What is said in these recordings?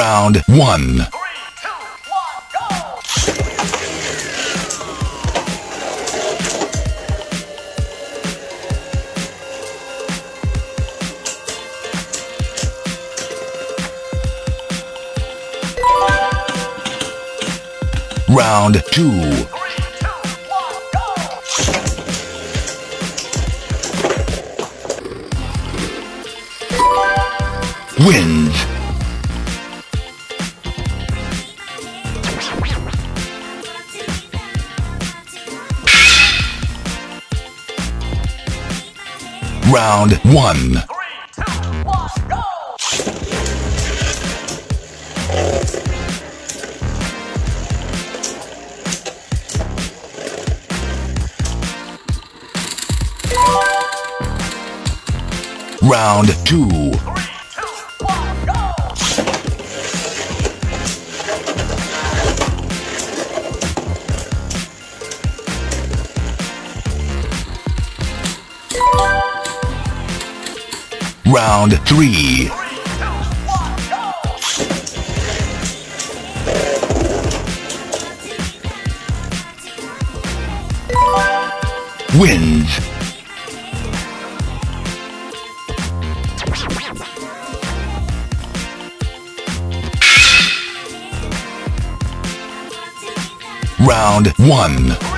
Round 1. Round 2. Wins. Round 1. Round 2. Round 3. Wins. Round 1.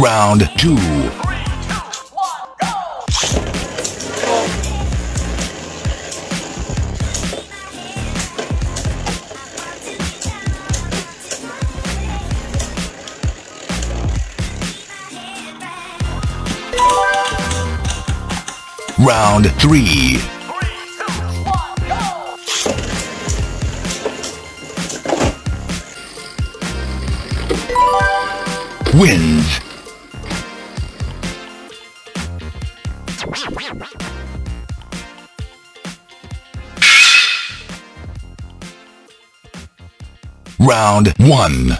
Round 2. Round 3. Wins. Round 1.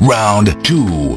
Round 2.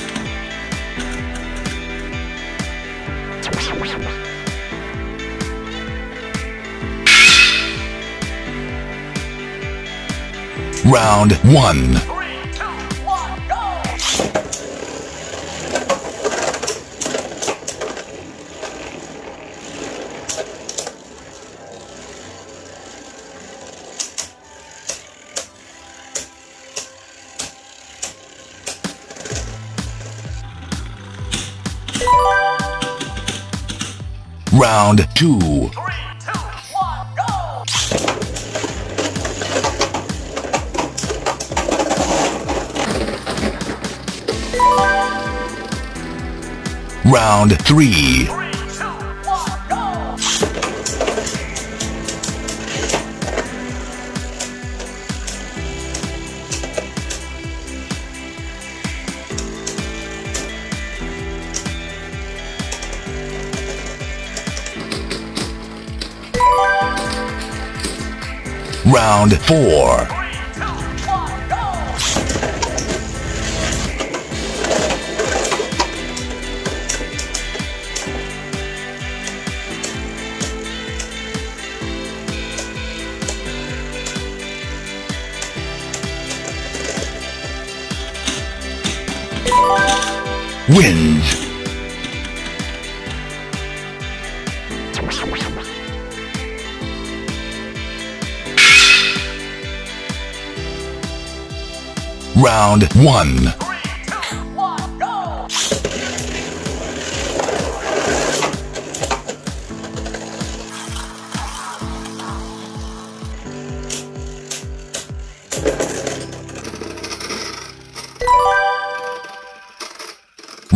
Round 1. Round 2. Round 3. Round 4. Wins. Round 1.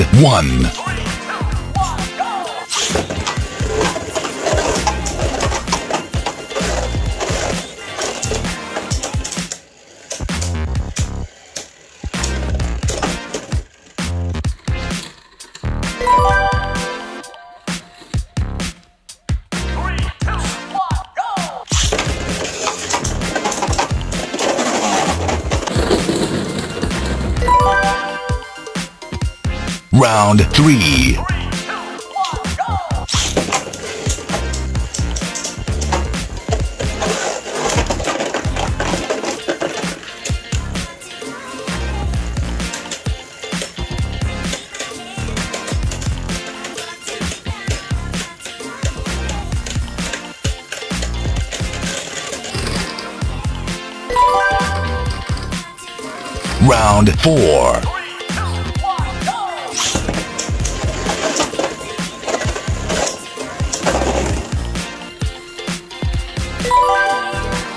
1. Round 3. Round 4.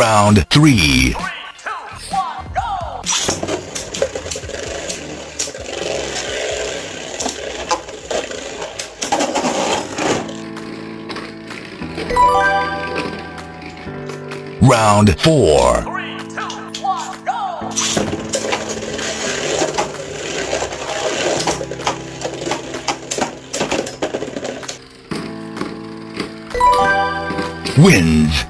Round 3. Round 4. Wins.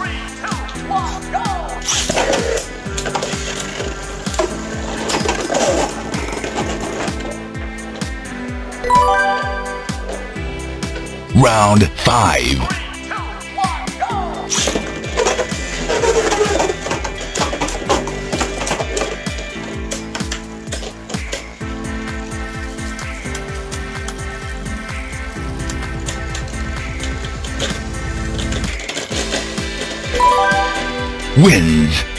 Round 5. wins.